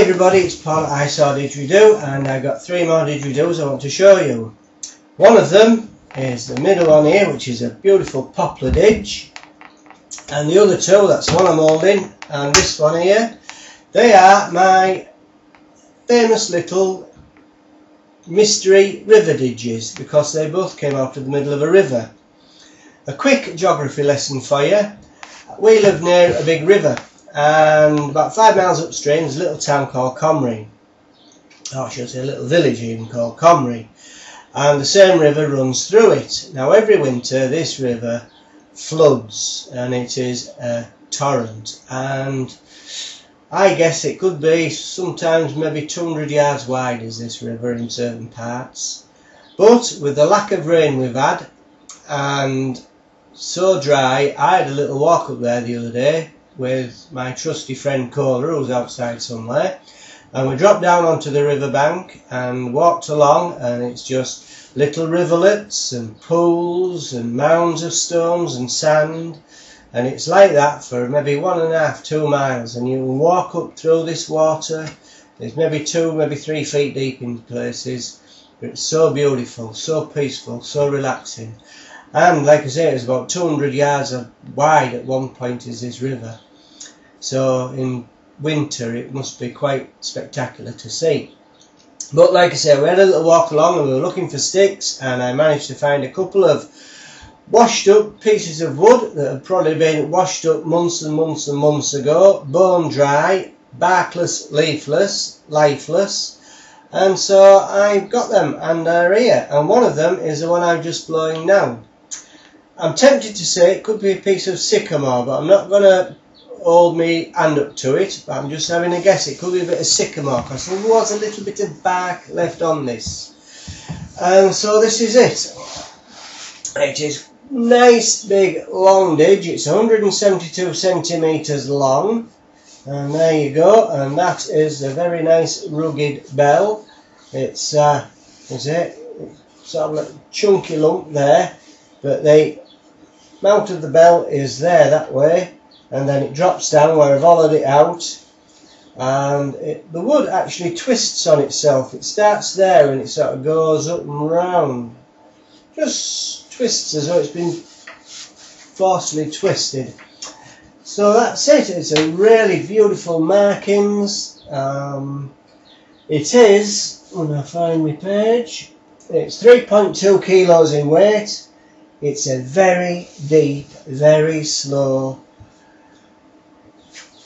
everybody, it's Paul I Saw Didgeridoo and I've got three more didgeridoos I want to show you. One of them is the middle one here which is a beautiful poplar didge and the other two, that's one I'm holding and this one here, they are my famous little mystery river didges because they both came out of the middle of a river. A quick geography lesson for you. We live near a big river and about five miles upstream there's a little town called Comrie. Oh, I should say a little village even called Comrie. And the same river runs through it. Now every winter this river floods and it is a torrent and I guess it could be sometimes maybe 200 yards wide is this river in certain parts. But with the lack of rain we've had and so dry, I had a little walk up there the other day with my trusty friend Cola who's outside somewhere. And we dropped down onto the riverbank and walked along and it's just little rivulets and pools and mounds of stones and sand. And it's like that for maybe one and a half two miles. And you walk up through this water. It's maybe two maybe three feet deep in places. But it's so beautiful so peaceful so relaxing and like I say, it's about 200 yards wide at one point is this river. So in winter it must be quite spectacular to see. But like I say, we had a little walk along and we were looking for sticks and I managed to find a couple of washed up pieces of wood that had probably been washed up months and months and months ago, bone dry, barkless, leafless, lifeless. And so I got them and they're here. And one of them is the one I'm just blowing now. I'm tempted to say it could be a piece of sycamore, but I'm not going to hold me hand up to it. But I'm just having a guess. It could be a bit of sycamore because there was a little bit of bark left on this. And so this is it. It is nice big long didge. It's 172 centimetres long. And there you go. And that is a very nice rugged bell. It's, uh, is it? Sort of a chunky lump there. But they mount of the bell is there that way and then it drops down where I've hollowed it out and it, the wood actually twists on itself. It starts there and it sort of goes up and round. Just twists as though it's been forcefully twisted. So that's it. It's a really beautiful markings. Um, it is, when I find my page, it's 3.2 kilos in weight it's a very deep, very slow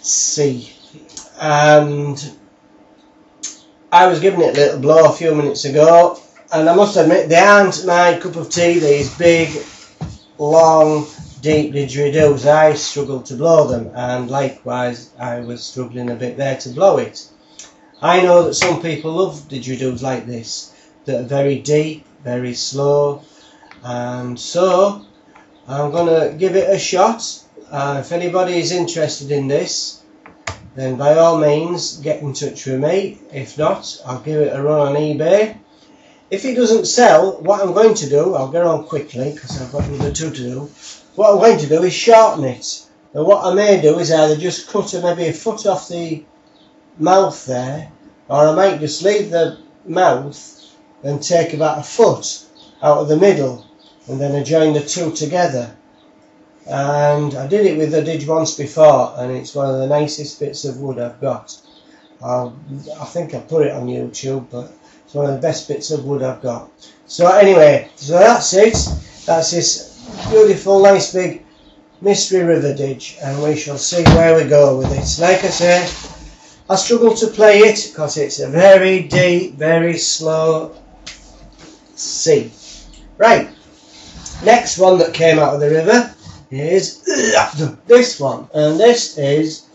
C. And I was giving it a little blow a few minutes ago, and I must admit, they aren't my cup of tea, these big, long, deep didgeridoos. I struggled to blow them, and likewise, I was struggling a bit there to blow it. I know that some people love didgeridoos like this, that are very deep, very slow, and so I'm going to give it a shot. Uh, if anybody is interested in this then by all means get in touch with me. If not I'll give it a run on eBay. If it doesn't sell what I'm going to do I'll get on quickly because I've got another two to do. What I'm going to do is shorten it. And what I may do is either just cut maybe a foot off the mouth there or I might just leave the mouth and take about a foot out of the middle and then I joined the two together. And I did it with the Didge once before and it's one of the nicest bits of wood I've got. I'll, I think I put it on YouTube but it's one of the best bits of wood I've got. So anyway so that's it. That's this beautiful nice big mystery river didge and we shall see where we go with it. Like I say I struggle to play it because it's a very deep very slow C right Next one that came out of the river is this one, and this is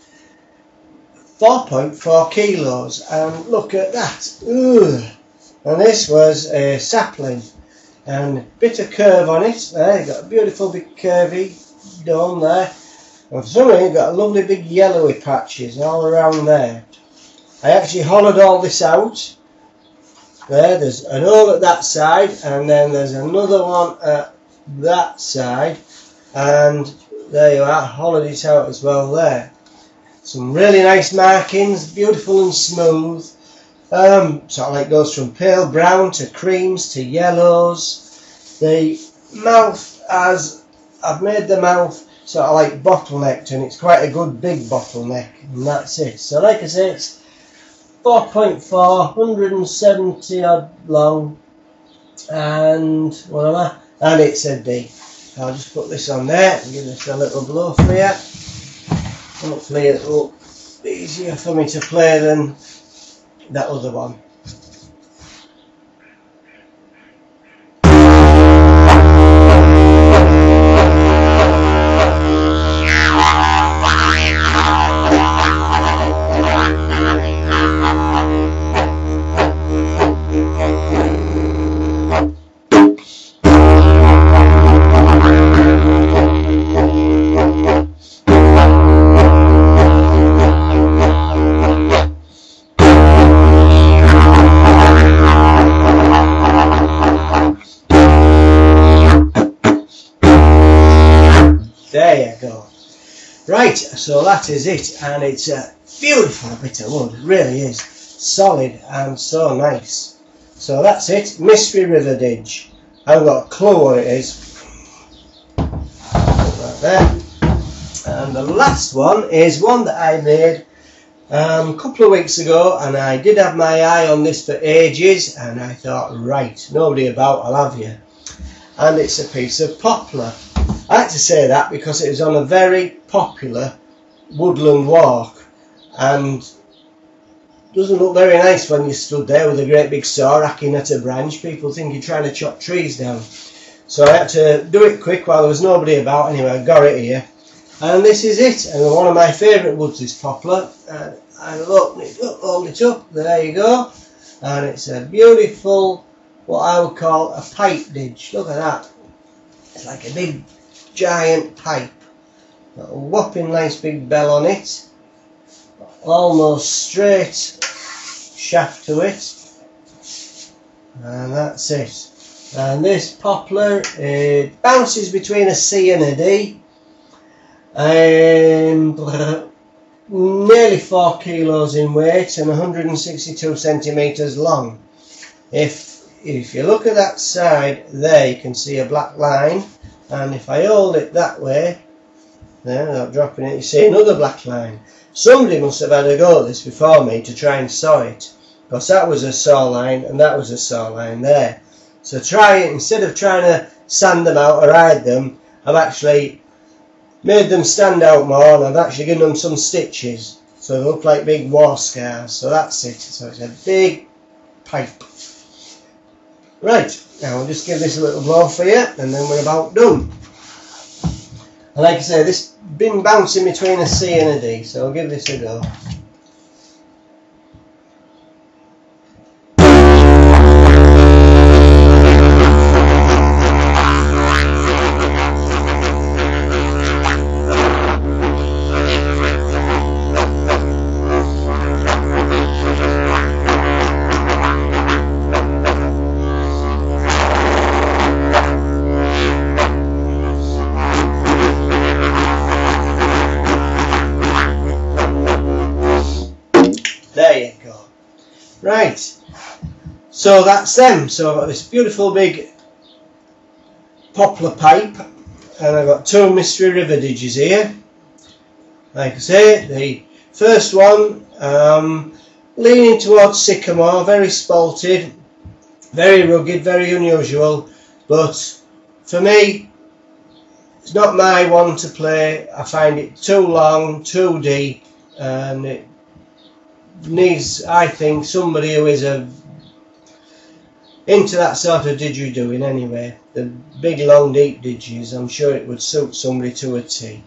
4.4 kilos, and look at that. Ugh. And this was a sapling, and bit of curve on it. There, got a beautiful big curvy dome there. And for some reason, got a lovely big yellowy patches all around there. I actually hollowed all this out. There, there's an hole at that side, and then there's another one at that side and there you are it out as well there some really nice markings, beautiful and smooth. Um, sort of like goes from pale brown to creams to yellows. The mouth as I've made the mouth sort of like bottlenecked and it's quite a good big bottleneck and that's it. So like I say it's 4.4, 170 odd long and what am I? And it's a D. I'll just put this on there and give this a little blow for you. Hopefully it'll be easier for me to play than that other one. Right, so that is it, and it's a beautiful bit of wood, really is. Solid and so nice. So that's it, Mystery River Didge. I haven't got a clue what it is. Right there. And the last one is one that I made um, a couple of weeks ago, and I did have my eye on this for ages, and I thought, right, nobody about, I'll have you. And it's a piece of poplar. I like to say that because it was on a very popular woodland walk and doesn't look very nice when you stood there with a great big saw hacking at a branch. People think you're trying to chop trees down. So I had to do it quick while there was nobody about. Anyway, I got it here. And this is it. And one of my favourite woods is poplar. And I'll open it up, hold it up. There you go. And it's a beautiful, what I would call a pipe didge. Look at that. It's like a big giant pipe. Got a whopping nice big bell on it. Almost straight shaft to it. And that's it. And this poplar, it bounces between a C and a D. And nearly 4 kilos in weight and 162 centimetres long. If, if you look at that side there, you can see a black line and if I hold it that way then without dropping it. You see another black line. Somebody must have had a go at this before me to try and saw it. Because that was a saw line and that was a saw line there. So try it. Instead of trying to sand them out or hide them I've actually made them stand out more and I've actually given them some stitches. So they look like big war scars. So that's it. So it's a big pipe right now I'll just give this a little blow for you and then we're about done. And like I say, this been bouncing between a C and a D, so I'll give this a go. So that's them. So I've got this beautiful big poplar pipe and I've got two Mystery River didges here. Like I say, the first one um, leaning towards sycamore, very spalted, very rugged, very unusual, but for me, it's not my one to play. I find it too long, too deep, and it needs, I think, somebody who is a into that sort of didgeridooing anyway. The big long deep didgers, I'm sure it would suit somebody to a T.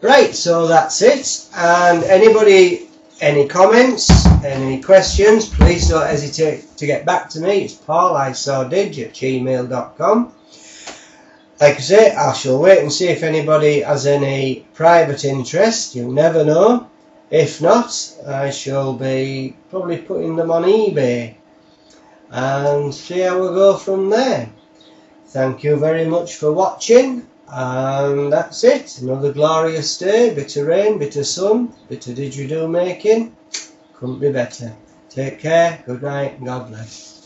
Right, so that's it. And anybody, any comments, any questions, please don't hesitate to get back to me. It's paulisawdidge at gmail.com. Like I say, I shall wait and see if anybody has any private interest. You never know. If not, I shall be probably putting them on eBay and see how we go from there. Thank you very much for watching And that's it. Another glorious day. Bit of rain, bit of sun, bit of didgeridoo making. Couldn't be better. Take care. Good night. God bless.